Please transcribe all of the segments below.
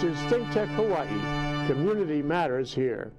This is ThinkTech Hawaii. Community matters here.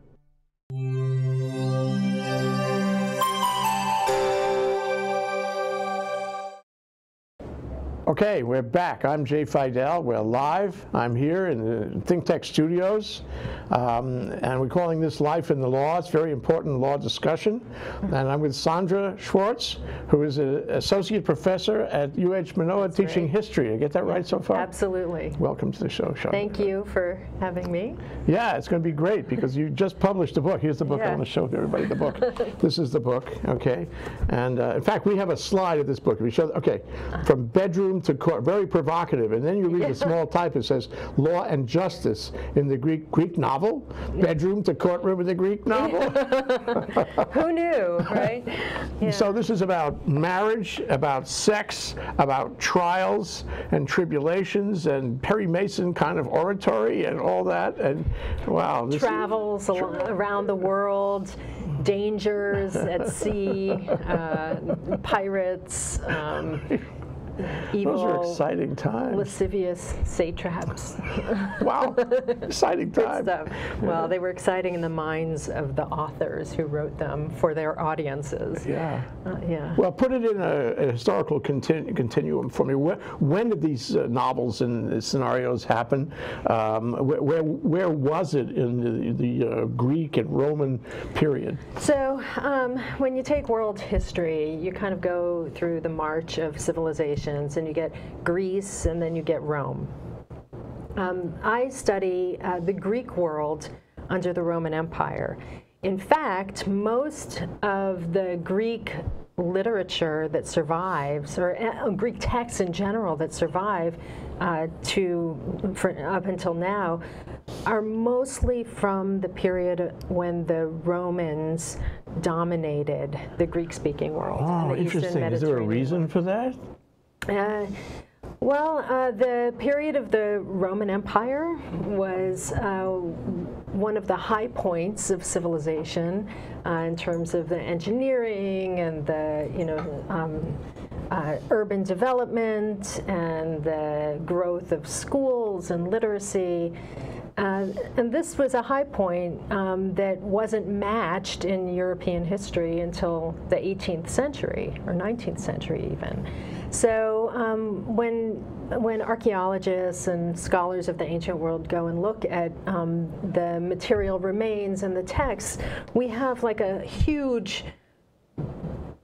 Okay, we're back. I'm Jay Fidell. We're live. I'm here in the Think Tech studios, um, and we're calling this Life in the Law. It's a very important law discussion. And I'm with Saundra Schwartz, who is an associate professor at UH Manoa teaching right. history. I get that right so far? Absolutely. Welcome to the show, Sean. Thank you for having me. Yeah, it's going to be great because you just published a book. Here's the book. I want to show everybody the book. this is the book, okay? And uh, in fact, we have a slide of this book. We show, okay, from bedroom to court, very provocative. And then you read the small type. It says law and justice in the Greek Greek novel. Bedroom to courtroom in the Greek novel. Who knew, right? Yeah. So this is about marriage, about sex, about trials and tribulations, and Perry Mason kind of oratory and all that. And wow, this is- Travels around the world, dangers at sea, uh, pirates, um, evil, those are exciting times. lascivious satraps. Wow, exciting time. stuff. Well, they were exciting in the minds of the authors who wrote them for their audiences. Yeah. Uh, yeah. Well, put it in a, a historical continu- continuum for me. Where, when did these uh, novels and scenarios happen? Um, where, where, where was it in the, the uh, Greek and Roman period? So, um, when you take world history, you kind of go through the march of and you get Greece, and then you get Rome. Um, I study uh, the Greek world under the Roman Empire. In fact, most of the Greek literature that survives, or uh, Greek texts in general that survive uh, to for, up until now, are mostly from the period when the Romans dominated the Greek-speaking world. Oh, interesting. Is there a reason for that? Uh, well, uh, the period of the Roman Empire was uh, one of the high points of civilization uh, in terms of the engineering and the, you know, um, uh, urban development and the growth of schools and literacy. Uh, and this was a high point um, that wasn't matched in European history until the 18th century or 19th century, even. So um, when when archaeologists and scholars of the ancient world go and look at um, the material remains and the texts, we have like a huge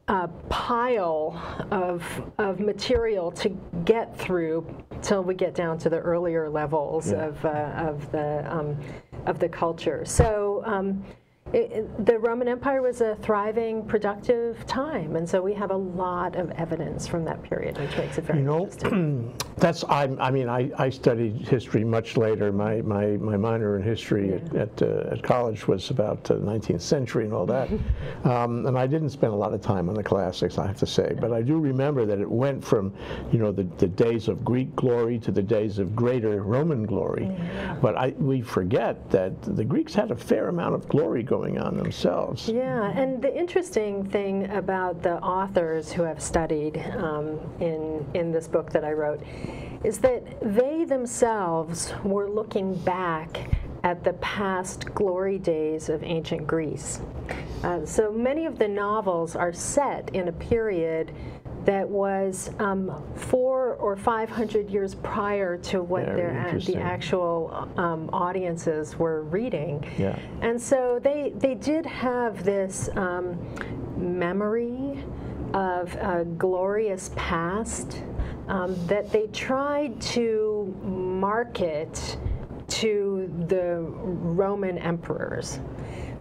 uh, pile of, of material to get through till we get down to the earlier levels Yeah. of, uh, of, the, um, of the culture. So um, it, the Roman Empire was a thriving, productive time, and so we have a lot of evidence from that period, which makes it very You know, interesting. that's, I, I mean, I, I studied history much later. My, my, my minor in history at, at, uh, at college was about uh, 19th century and all that. um, and I didn't spend a lot of time on the classics, I have to say. But I do remember that it went from, you know, the, the days of Greek glory to the days of greater Roman glory. But I, we forget that the Greeks had a fair amount of glory going on themselves. Yeah, and the interesting thing about the authors who have studied um, in in this book that I wrote is that they themselves were looking back at the past glory days of ancient Greece. Uh, so many of the novels are set in a period that was um, four or five hundred years prior to what their, the actual um, audiences were reading. Yeah. And so they, they did have this um, memory of a glorious past um, that they tried to market to the Roman emperors.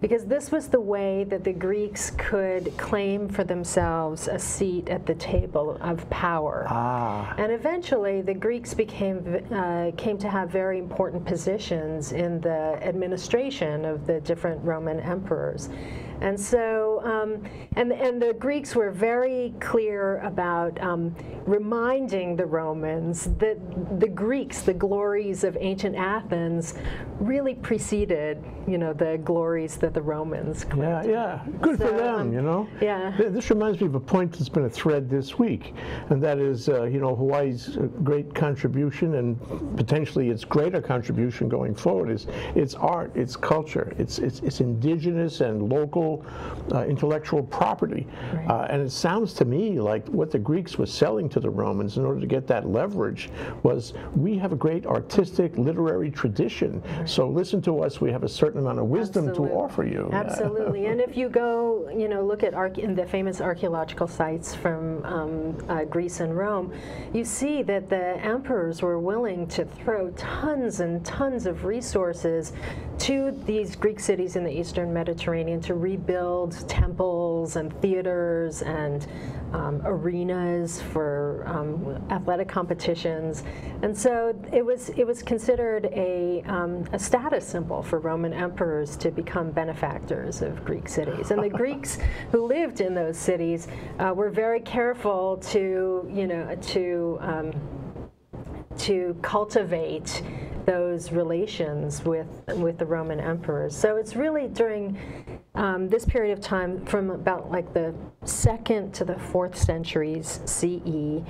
Because this was the way that the Greeks could claim for themselves a seat at the table of power. Ah. And eventually, the Greeks became uh, came to have very important positions in the administration of the different Roman emperors. And so um, and and the Greeks were very clear about um, reminding the Romans that the Greeks, the glories of ancient Athens, really preceded, you know, the glories that the Romans. Yeah, yeah. Good for them, um, you know? yeah. This reminds me of a point that's been a thread this week, and that is, uh, you know, Hawaii's great contribution and potentially its greater contribution going forward is its art, its culture, its, its, its indigenous and local uh, intellectual property. Right. Uh, and it sounds to me like what the Greeks were selling to the Romans in order to get that leverage was we have a great artistic, literary tradition. So listen to us, we have a certain amount of wisdom Absolutely. to offer you. Absolutely, and if you go, you know, look at the famous archaeological sites from um, uh, Greece and Rome, you see that the emperors were willing to throw tons and tons of resources to these Greek cities in the Eastern Mediterranean to rebuild temples and theaters and um, arenas for um, athletic competitions, and so it was it was considered a, um, a status symbol for Roman emperors to become benefactors of Greek cities, and the Greeks who lived in those cities uh, were very careful to you know to um, to cultivate those relations with with the Roman emperors. So it's really during um, this period of time, from about like the second to the fourth centuries CE,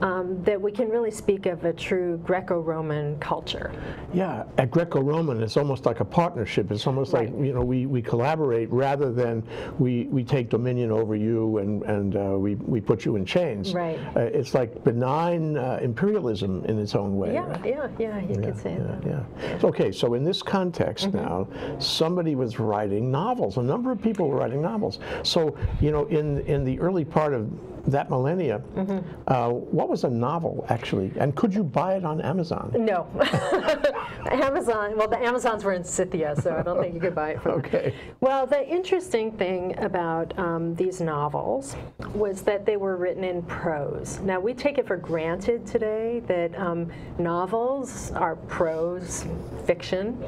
um, that we can really speak of a true Greco-Roman culture. Yeah, at Greco-Roman, it's almost like a partnership. It's almost like you know we, we collaborate rather than we, we take dominion over you and and uh, we we put you in chains. Right. Uh, it's like benign uh, imperialism in its own way. Yeah, right? yeah, yeah. You could say yeah, that. yeah. Okay, so in this context Mm-hmm. now, somebody was writing novels. A number of people were writing novels. So, you know, in in the early part of that millennia, Mm-hmm. uh, what was a novel actually? And could you buy it on Amazon? No. Amazon, well, the Amazons were in Scythia, so I don't think you could buy it from them. Okay. Well, the interesting thing about um, these novels was that they were written in prose. Now, we take it for granted today that um, novels are prose fiction,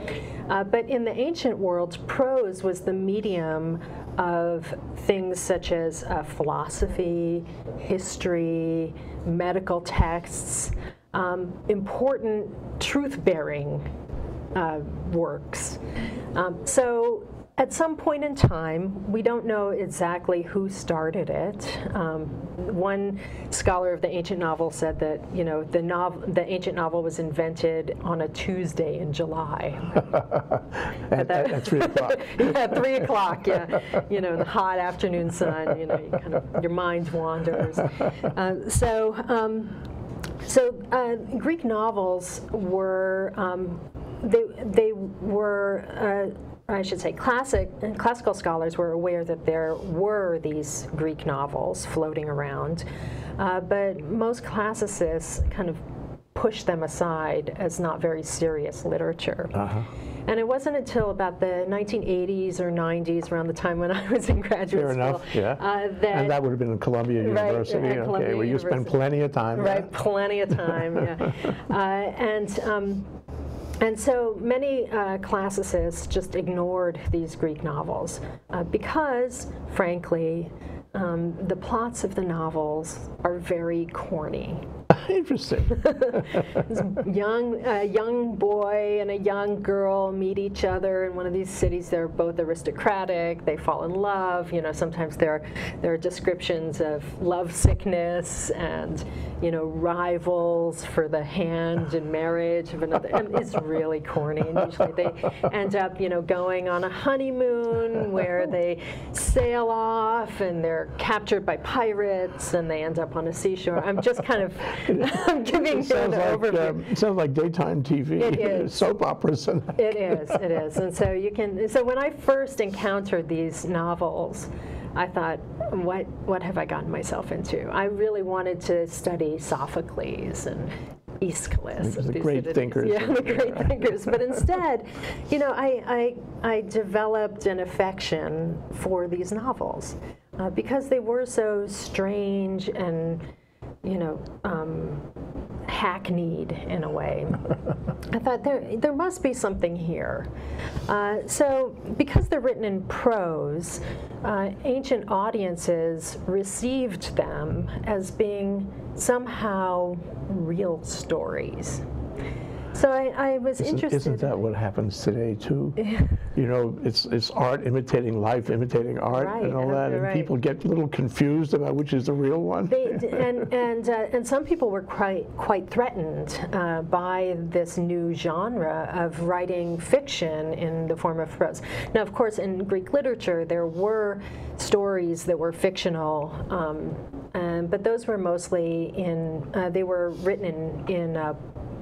uh, but in the ancient world, prose was the medium of things such as uh, philosophy, history, medical texts, um, important truth bearing uh, works. Um, so at some point in time, we don't know exactly who started it. Um, one scholar of the ancient novel said that you know the novel, the ancient novel was invented on a Tuesday in July. At, at, at three o'clock. yeah, three o'clock. Yeah, you know, the hot afternoon sun. You know, you kind of, your mind wanders. Uh, so. Um, so uh, Greek novels were um, they they were. Uh, I should say, classic classical scholars were aware that there were these Greek novels floating around, uh, but most classicists kind of pushed them aside as not very serious literature. Uh-huh. And it wasn't until about the 1980s or 90s, around the time when I was in graduate Fair school, enough. Yeah. uh, that and that would have been at Columbia Right, University. at okay, Columbia where you spent plenty of time. Right, plenty of time, yeah. uh, and um, and so many uh, classicists just ignored these Greek novels uh, because, frankly, um, the plots of the novels are very corny. Interesting. Young a young boy and a young girl meet each other in one of these cities. They're both aristocratic. They fall in love. You know, sometimes there there are descriptions of love sickness and you know rivals for the hand in marriage of another. And it's really corny. And usually they end up you know going on a honeymoon where they sail off and they're captured by pirates and they end up on a seashore. I'm just kind of I'm giving you an like overview. um, it sounds like daytime TV, It is. soap operas. And It is, it is. And so you can, so when I first encountered these novels, I thought, what, what have I gotten myself into? I really wanted to study Sophocles and Aeschylus. The great thinkers. Yeah, the great thinkers. But instead, you know, I, I, I developed an affection for these novels uh, because they were so strange and you know, um, hackneyed in a way. I thought there there must be something here. Uh, so because they're written in prose, uh, ancient audiences received them as being somehow real stories. So I, I was Isn't, interested. isn't that what happens today too? You know, it's it's art imitating life, imitating art, Right, and all that, and right. people get a little confused about which is the real one. They, and and uh, and some people were quite quite threatened uh, by this new genre of writing fiction in the form of prose. Now, of course, in Greek literature, there were stories that were fictional, um, um, but those were mostly in uh, they were written in in.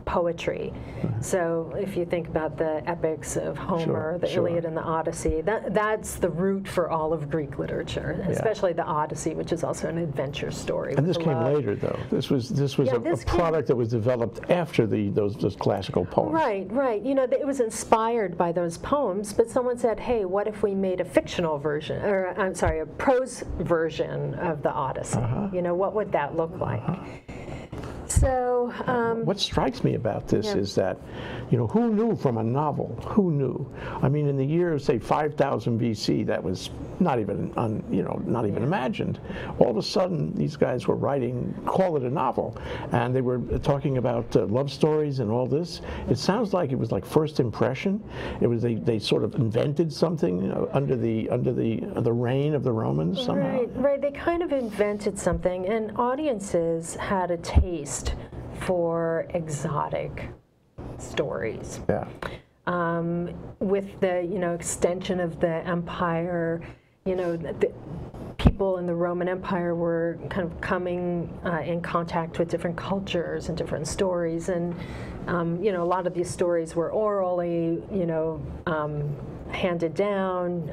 Uh, Poetry. So, if you think about the epics of Homer, Sure, the sure. Iliad and the Odyssey, that, that's the root for all of Greek literature, especially the Odyssey, which is also an adventure story. and this came love. later, though. This was this was Yeah, a, this a came- product that was developed after the those, those classical poems. Right, right. You know, it was inspired by those poems, but someone said, "Hey, what if we made a fictional version, or I'm sorry, a prose version of the Odyssey? Uh-huh. You know, what would that look like?" So, um, What strikes me about this Yeah. is that, you know, who knew from a novel? Who knew? I mean, in the year of say 5000 BC, that was not even, un, you know, not even imagined. All of a sudden, these guys were writing, call it a novel, and they were talking about uh, love stories and all this. It sounds like it was like first impression. It was they, they sort of invented something you know, under the under the the reign of the Romans somehow. Right, right. They kind of invented something, and audiences had a taste for exotic stories. Yeah. Um, with the you know extension of the empire, you know the, the people in the Roman Empire were kind of coming uh, in contact with different cultures and different stories, and um, you know a lot of these stories were orally you know um, handed down.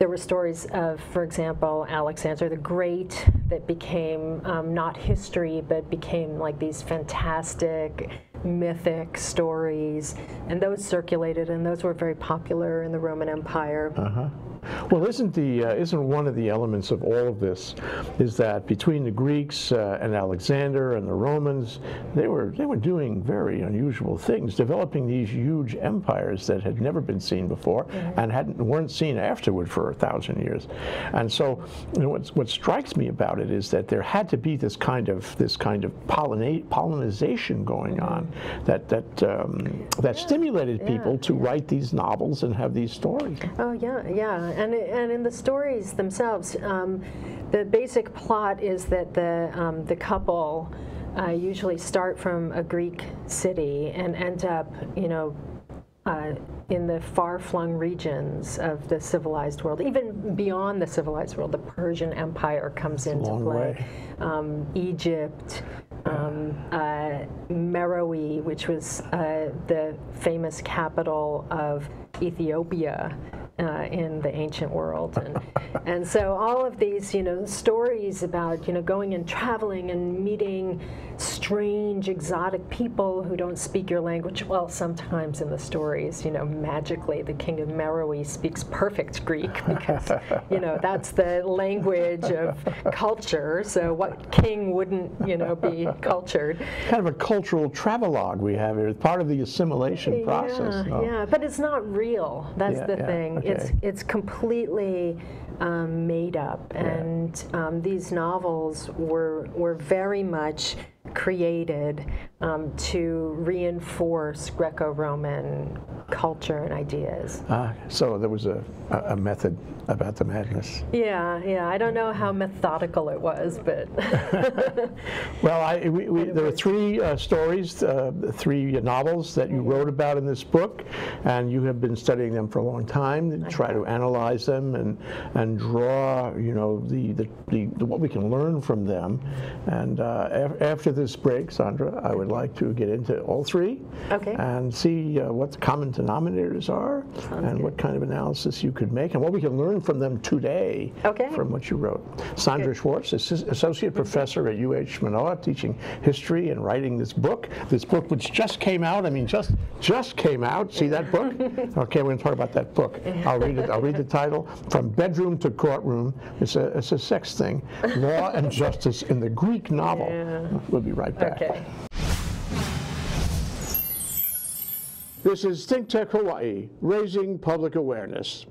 There were stories of, for example, Alexander the Great that became um, not history, but became like these fantastic, mythic stories, and those circulated, and those were very popular in the Roman Empire. Well, isn't the uh, isn't one of the elements of all of this is that between the Greeks uh, and Alexander and the Romans, they were they were doing very unusual things, developing these huge empires that had never been seen before and hadn't weren't seen afterward for a thousand years. And so, you know, what's, what strikes me about it is that there had to be this kind of this kind of pollina- pollinization going on that that um, that stimulated people to write these novels and have these stories. Oh yeah, yeah, and and in the stories themselves, um, the basic plot is that the um, the couple uh, usually start from a Greek city and end up, you know. Uh, in the far-flung regions of the civilized world, even beyond the civilized world, the Persian Empire comes into play. Um, Egypt, um, uh, Meroe, which was uh, the famous capital of Ethiopia uh, in the ancient world, and and so all of these, you know, stories about you know going and traveling and meeting strange, exotic people who don't speak your language. Well, sometimes in the stories, you know, magically the king of Meroe speaks perfect Greek because you know that's the language of culture. So what king wouldn't you know be cultured? kind of a cultural travelogue we have here. It's part of the assimilation process. Yeah, yeah, but it's not real. That's Yeah, the yeah, thing. Okay. It's it's completely um, made up, and um, these novels were were very much created um, to reinforce Greco-Roman culture and ideas. Ah, so there was a, a method about the madness. Yeah, yeah. I don't know how methodical it was, but Well, I, we, we, there are three uh, stories, uh, three novels that you wrote about in this book, and you have been studying them for a long time to try to analyze them and and draw, you know, the, the, the, the what we can learn from them. And uh, af- after this break, Saundra, I would like to get into all three Okay. and see uh, what the common denominators are and what kind of analysis you could make and what we can learn from them today Okay. from what you wrote. Saundra Schwartz, assis- Associate Professor at UH Manoa, teaching history and writing this book. This book, which just came out, I mean, just just came out. See that book? okay, we're going to talk about that book. I'll read it. I'll read the title. From Bedroom to Courtroom. It's a, it's a sex thing. Law and Justice in the Greek novel. We'll be right back. Okay. This is Think Tech Hawaii, raising public awareness.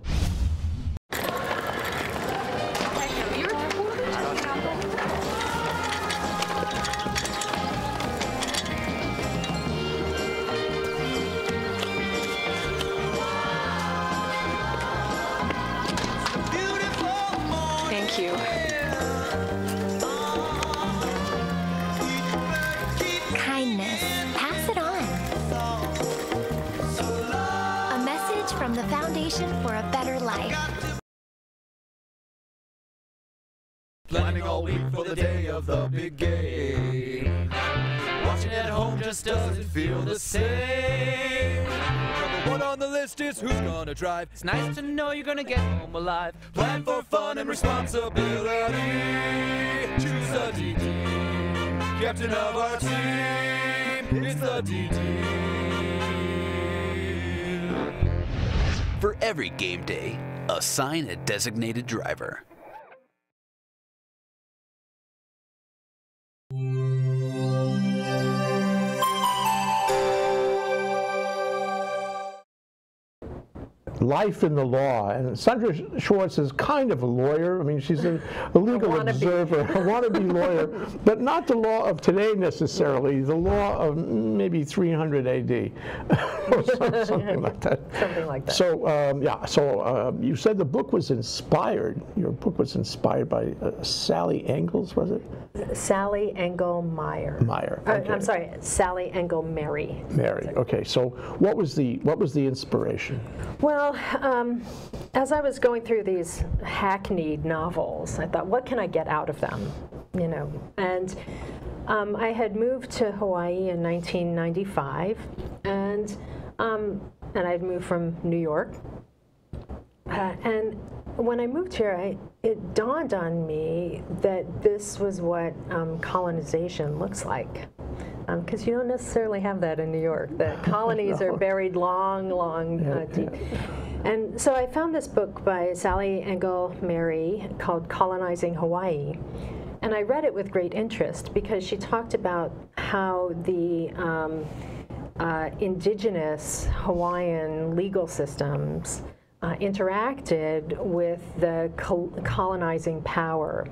All week for the day of the big game. Watching at home just doesn't feel the same. One on the list is who's gonna drive. It's nice to know you're gonna get home alive. Plan for fun and responsibility. Choose the DD. Captain of our team. It's the DD. For every game day, assign a designated driver. Life in the law. And Saundra Schwartz is kind of a lawyer. I mean, she's a, a legal wannabe. observer, a wannabe lawyer, but not the law of today necessarily, the law of maybe 300 AD, or some- something like that. Something like that. So, um, yeah, so uh, you said the book was inspired, your book was inspired by uh, Sally Engels, was it? Sally Engle Meyer. Meyer, Uh. I'm sorry, Sally Engle Merry. Merry. Okay, so what was the, what was the inspiration? Well, um, as I was going through these hackneyed novels, I thought, what can I get out of them? You know, and um, I had moved to Hawaii in 1995, and um, and I'd moved from New York. Uh, and when I moved here, I, it dawned on me that this was what um, colonization looks like. Because you don't necessarily have that in New York. The colonies are buried long, long, uh, deep. And so I found this book by Sally Engle Merry called Colonizing Hawaii. And I read it with great interest because she talked about how the um, uh, indigenous Hawaiian legal systems uh, interacted with the col- colonizing power.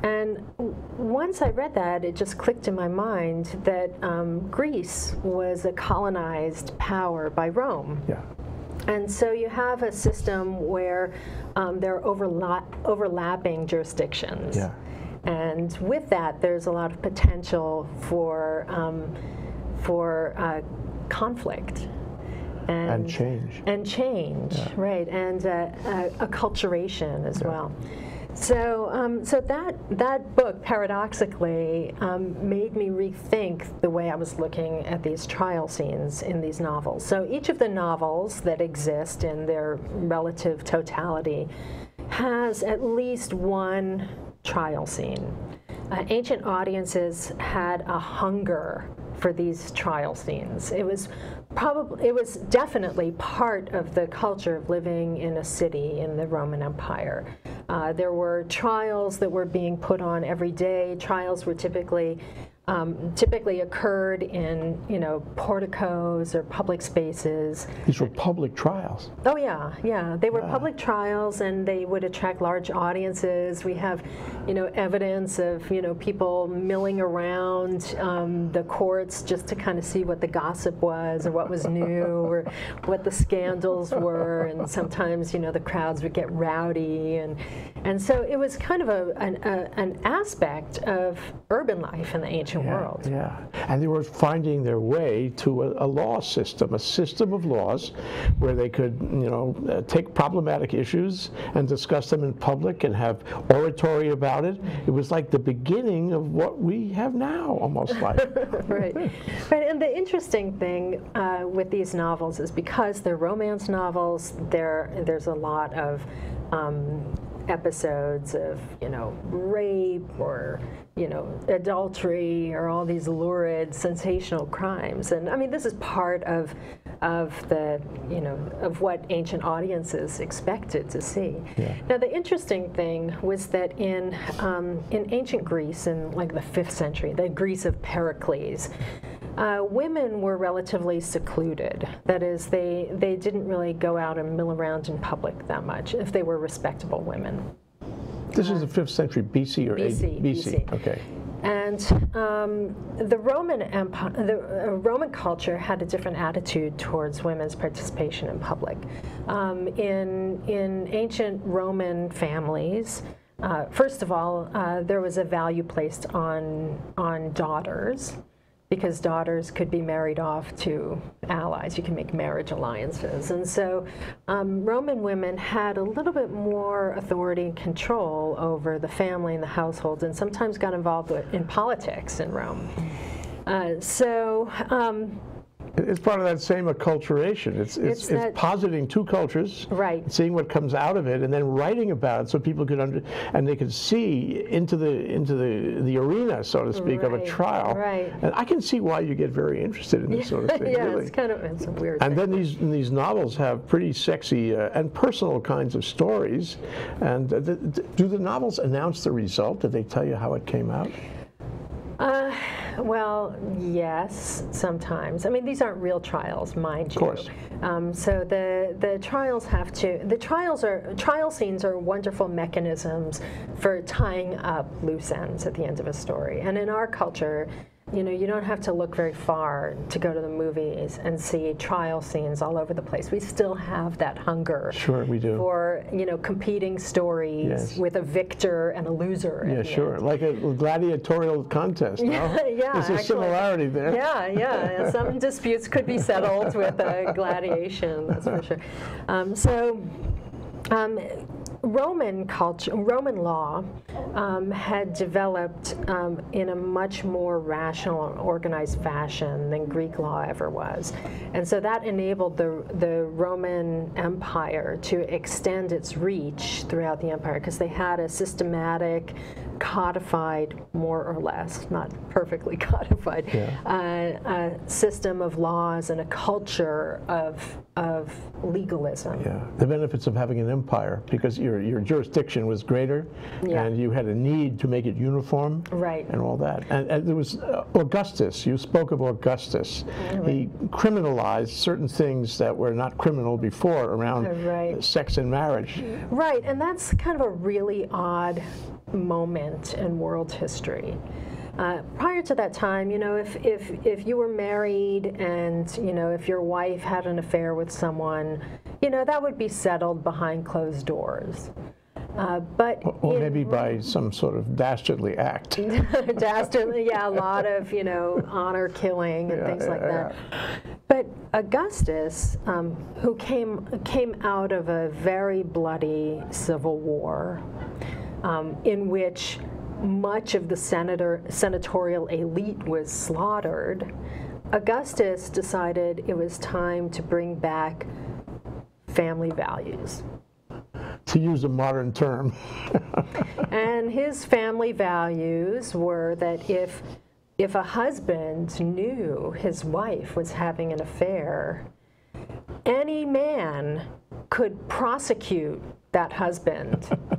And once I read that, it just clicked in my mind that um, Greece was a colonized power by Rome. Yeah. And so you have a system where um, there are overla- overlapping jurisdictions. Yeah. And with that, there's a lot of potential for, um, for uh, conflict. And change. And change, right, and uh, uh, acculturation as well. So, um, so that that book, paradoxically, um, made me rethink the way I was looking at these trial scenes in these novels. So each of the novels that exist in their relative totality has at least one trial scene. Uh, ancient audiences had a hunger for these trial scenes. It was probably, it was definitely part of the culture of living in a city in the Roman Empire. Uh, there were trials that were being put on every day. Trials were typically um, typically occurred in you know porticos or public spaces. These were public trials. Oh yeah, yeah. They were public trials, and they would attract large audiences. We have, you know, evidence of you know people milling around um, the courts just to kind of see what the gossip was, or what was new, or what the scandals were. And sometimes you know the crowds would get rowdy, and and so it was kind of a an, a, an aspect of urban life in the ancient Yeah, world. Yeah, and they were finding their way to a, a law system, a system of laws, where they could, you know, uh, take problematic issues and discuss them in public and have oratory about it. It was like the beginning of what we have now, almost like. right. Right. And the interesting thing uh, with these novels is because they're romance novels, there there's a lot of um, episodes of you know rape or you know adultery or all these lurid sensational crimes and i mean this is part of of the you know of what ancient audiences expected to see Yeah. now the interesting thing was that in um, in ancient greece in like the fifth century the greece of pericles uh, women were relatively secluded. That is, they, they didn't really go out and mill around in public that much if they were respectable women. This is the fifth century BC or BC, AD? BC. Okay. And um, the Roman Empire, the uh, Roman culture had a different attitude towards women's participation in public. Um, in in ancient Roman families, uh, first of all, uh, there was a value placed on on daughters. Because daughters could be married off to allies, you can make marriage alliances, and so um, Roman women had a little bit more authority and control over the family and the households, and sometimes got involved with, in politics in Rome. Uh, so, um, It's part of that same acculturation. It's, it's, It's it's, that- positing two cultures, Right. seeing what comes out of it, and then writing about it so people could under, and they could see into the into the, the arena, so to speak, of a trial. right. And I can see why you get very interested in this sort of thing. yeah, really. it's kind of it's a weird. And thing. then these these novels have pretty sexy uh, and personal kinds of stories. And uh, th- th- do the novels announce the result? Did they tell you how it came out? Uh, well, yes, sometimes. I mean, these aren't real trials, mind you. Of course. Um, so the the trials have to. The trials are trial scenes are wonderful mechanisms for tying up loose ends at the end of a story. And in our culture, you know, you don't have to look very far to go to the movies and see trial scenes all over the place. We still have that hunger. Sure, we do. For you know, competing stories Yes. with a victor and a loser. Yeah, sure. end. Like a gladiatorial contest. No? Yeah, yeah, There's a actually. similarity there. Yeah, yeah. Some disputes could be settled with a gladiation, that's for sure. Um, so, um, Roman culture, Roman law, um, had developed um, in a much more rational and organized fashion than Greek law ever was, and so that enabled the the Roman Empire to extend its reach throughout the empire because they had a systematic, codified, more or less, not perfectly codified, uh, a system of laws and a culture of of legalism. Yeah, the benefits of having an empire because your your jurisdiction was greater, Yeah. and you had a need to make it uniform, Right. and all that. And, and there was uh, Augustus. You spoke of Augustus. He criminalized certain things that were not criminal before around Uh, right. sex and marriage. Right, and that's kind of a really odd moment in world history. Uh, prior to that time, you know, if, if, if you were married and, you know, if your wife had an affair with someone, you know, that would be settled behind closed doors. Uh, but Or in- maybe by some sort of dastardly act. dastardly, yeah, a lot of you know honor killing and Yeah, things like yeah, that. But Augustus, um, who came came out of a very bloody civil war, um, in which much of the senator senatorial elite was slaughtered, Augustus decided it was time to bring back family values. to use a modern term. And his family values were that if if a husband knew his wife was having an affair, any man could prosecute that husband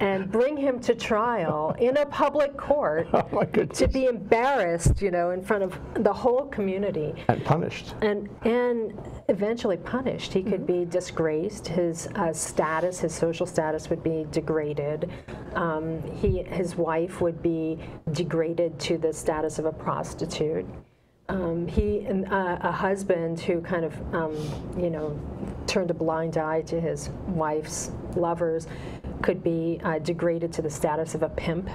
and bring him to trial in a public court oh to be embarrassed, you know, in front of the whole community and punished. and and eventually punished. He could be disgraced. His uh, status, his social status, would be degraded. Um, he, his wife, would be degraded to the status of a prostitute. Um, he, and, uh, a husband who kind of, um, you know, turned a blind eye to his wife's lovers, could be uh, degraded to the status of a pimp.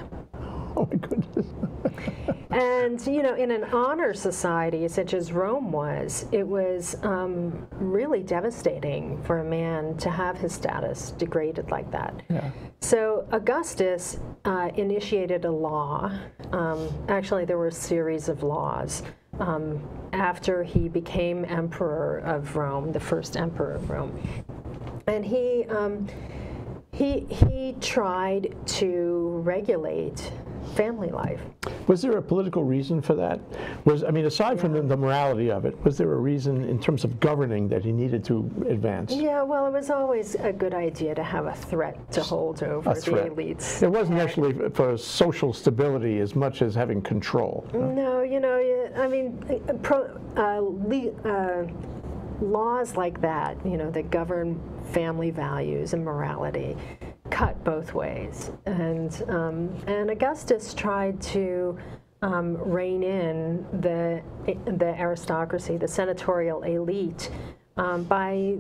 Oh my goodness. And, you know, in an honor society such as Rome was, it was um, really devastating for a man to have his status degraded like that. Yeah. So Augustus uh, initiated a law. Um, actually, there were a series of laws um, after he became emperor of Rome, the first emperor of Rome. And he, um, he, he tried to regulate family life. Was there a political reason for that? Was I mean, aside from the, the morality of it, was there a reason in terms of governing that he needed to advance? Yeah, well, it was always a good idea to have a threat to hold over the elites. It wasn't actually for social stability as much as having control. No, you know, I mean, pro, uh, le, uh, laws like that, you know, that govern family values and morality, cut both ways. And um, and Augustus tried to um, rein in the the aristocracy, the senatorial elite, um, by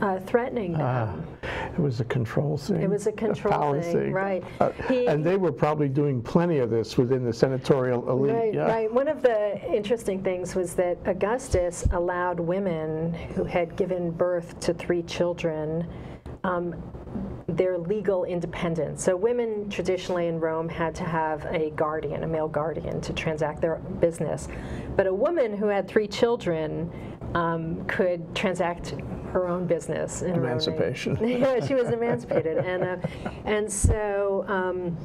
uh, threatening them. It was a control thing. It was a control power thing, right. Uh, He- and they were probably doing plenty of this within the senatorial elite. Right, yeah. right. One of the interesting things was that Augustus allowed women who had given birth to three children um, their legal independence. So women traditionally in Rome had to have a guardian, a male guardian, to transact their business. But a woman who had three children um, could transact her own business in. Emancipation. yeah, she was emancipated, and uh, and so. Um,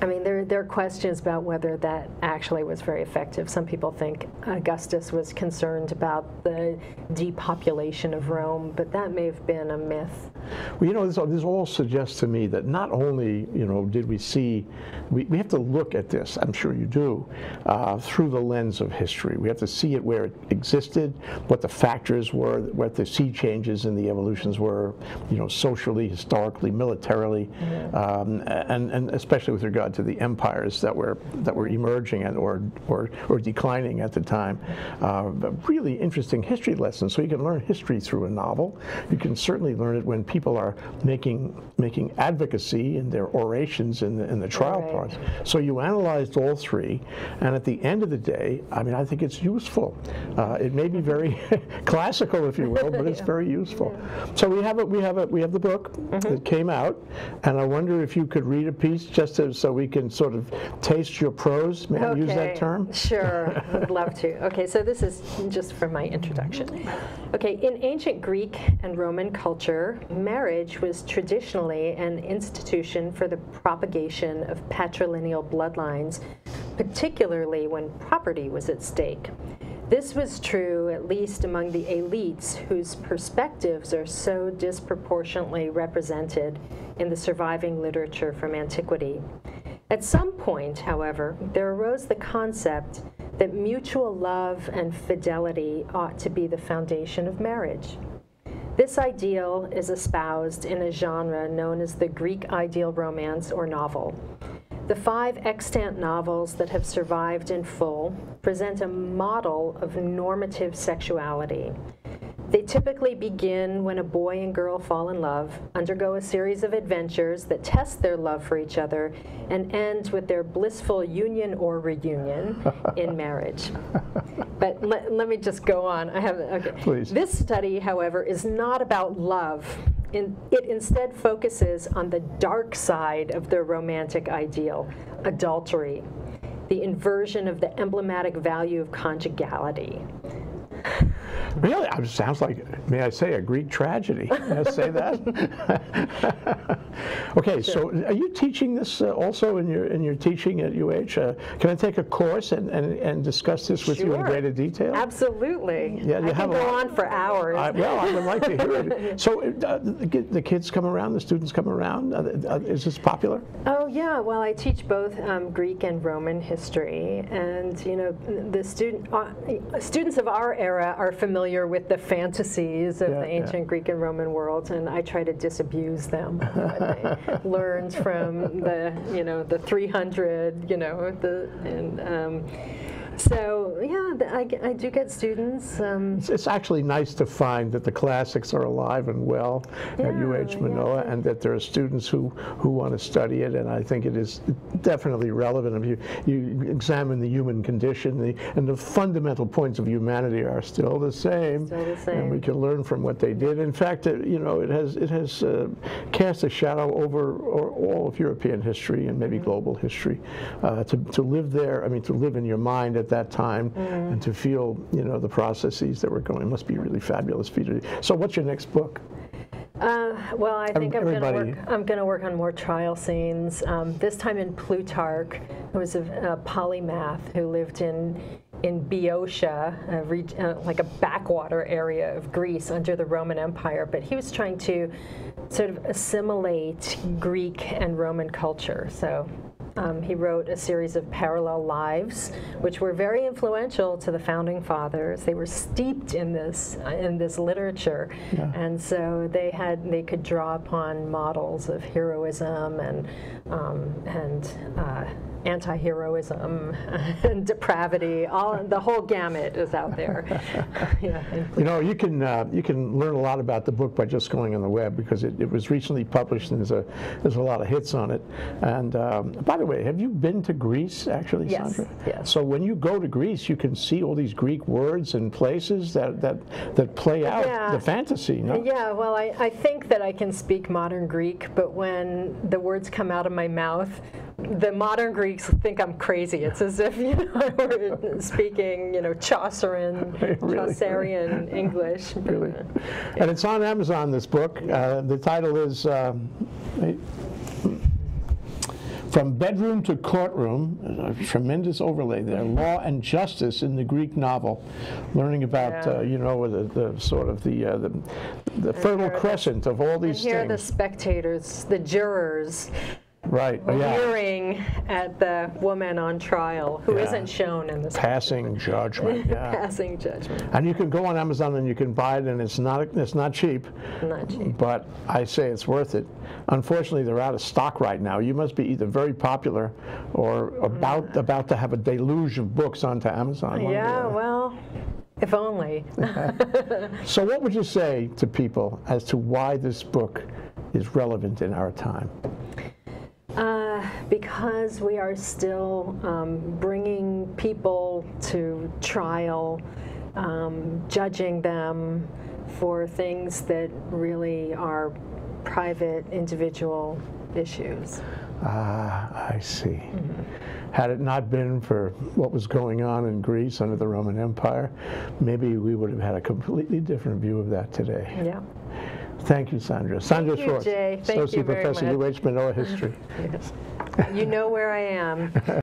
I mean, there, there are questions about whether that actually was very effective. Some people think Augustus was concerned about the depopulation of Rome, but that may have been a myth. Well, you know, this, this all suggests to me that not only, you know, did we see, we, we have to look at this, I'm sure you do, uh, through the lens of history. We have to see it where it existed, what the factors were, what the sea changes and the evolutions were, you know, socially, historically, militarily, um, and, and especially with regard to the empires that were that were emerging and or or, or declining at the time. Uh, really interesting history lessons. So you can learn history through a novel. You can certainly learn it when people are making making advocacy in their orations in the, in the trial Right. parts. So you analyzed all three, and at the end of the day, I mean, I think it's useful. Uh, it may be very classical, if you will, but it's very useful. So we have it. We have it. We have the book Mm-hmm. that came out, and I wonder if you could read a piece just to, so we can sort of taste your prose. May I use that term? Sure, I'd love to. Okay, so this is just for my introduction. Okay, in ancient Greek and Roman culture, marriage was traditionally an institution for the propagation of patrilineal bloodlines, particularly when property was at stake. This was true at least among the elites whose perspectives are so disproportionately represented in the surviving literature from antiquity. At some point, however, there arose the concept that mutual love and fidelity ought to be the foundation of marriage. This ideal is espoused in a genre known as the Greek ideal romance or novel. The five extant novels that have survived in full present a model of normative sexuality. They typically begin when a boy and girl fall in love, undergo a series of adventures that test their love for each other, and end with their blissful union or reunion in marriage. But let, let me just go on. I have okay. Please. This study, however, is not about love. In, it instead focuses on the dark side of the romantic ideal, adultery, the inversion of the emblematic value of conjugality. Really, it sounds like, may I say, a Greek tragedy. May I say that? okay, so are you teaching this uh, also in your in your teaching at UH? Uh, can I take a course and, and, and discuss this with you in greater detail? Absolutely. Yeah, you I have can go lot- on for hours. I, well, I would like to hear it. So, uh, the, the kids come around, the students come around. Uh, uh, is this popular? Oh yeah, well I teach both um, Greek and Roman history, and you know the student uh, students of our era are familiar with the fantasies of Yeah, the yeah. ancient Greek and Roman worlds, and I try to disabuse them of what they learned from the you know the 300, you know the and. Um, So yeah, I, I, do get students. Um, It's- It's actually nice to find that the classics are alive and well at Yeah, UH yeah. Manoa, and that there are students who, who want to study it, and I think it is definitely relevant. If you, you examine the human condition, the, and the fundamental points of humanity are still the same. Still the same. And we can learn from what they did. In fact, it, you know, it has, it has uh, cast a shadow over or all of European history and maybe global history. Uh, to, to live there, I mean, to live in your mind at that time and to feel, you know, the processes that were going must be really fabulous for you So what's your next book? Uh, well, I think I'm going to work. I'm going to work on more trial scenes. Um, this time in Plutarch, who was a, a polymath who lived in in Boeotia, a uh, like a backwater area of Greece under the Roman Empire. But he was trying to sort of assimilate Greek and Roman culture. So. Um, he wrote a series of parallel lives, which were very influential to the founding fathers. They were steeped in this uh, in this literature, and so they had they could draw upon models of heroism and um, and uh, anti-heroism and depravity. All the whole gamut is out there. yeah, You know, you can uh, you can learn a lot about the book by just going on the web because it, it was recently published and there's a there's a lot of hits on it. And um, by the way, have you been to Greece actually, Yes, Saundra? yes. So when you go to Greece, you can see all these Greek words and places that that that play out Yeah. the fantasy. No? Yeah, well, I, I think that I can speak modern Greek, but when the words come out of my mouth, the modern Greeks think I'm crazy. It's as if you know I were speaking, you know, Chaucerian, Really? Chaucerian English. Really. And it's on Amazon. This book. Uh, the title is. Um, from bedroom to courtroom, a tremendous overlay there. Law and justice in the Greek novel, learning about Yeah. uh, you know the, the sort of the uh, the, the fertile here are the- crescent of all And these here the spectators, the jurors, right? Yeah. at the woman on trial who Yeah. not shown in this Passing judgment. Yeah. passing judgment. And you can go on Amazon and you can buy it, and it's not it's not cheap. Not cheap. but I say it's worth it. Unfortunately, they're out of stock right now. You must be either very popular or about mm. about to have a deluge of books onto Amazon. one or the Yeah, well, if only. So, what would you say to people as to why this book is relevant in our time? Uh, because we are still um, bringing people to trial, um, judging them for things that really are private, individual issues. Ah, I see. Had it not been for what was going on in Greece under the Roman Empire, maybe we would have had a completely different view of that today. Yeah. Thank you, Saundra. Saundra you, Schwartz, Jay. Thank you Associate very Professor, much. UH Manoa History. You know where I am.